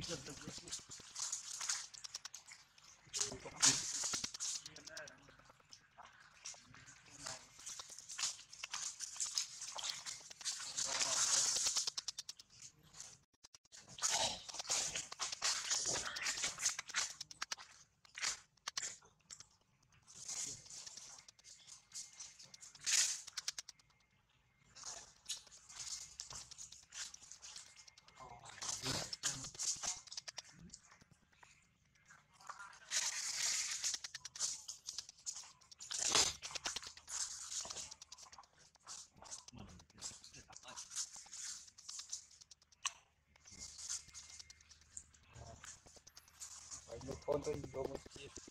because of Konten domestik